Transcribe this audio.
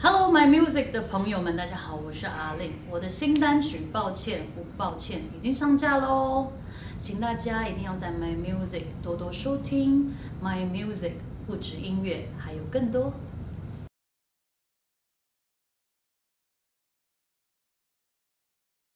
Hello My Music 的朋友们，大家好，我是阿令。我的新单曲《抱歉不抱歉》已经上架喽，请大家一定要在 My Music 多多收听。My Music 不止音乐，还有更多。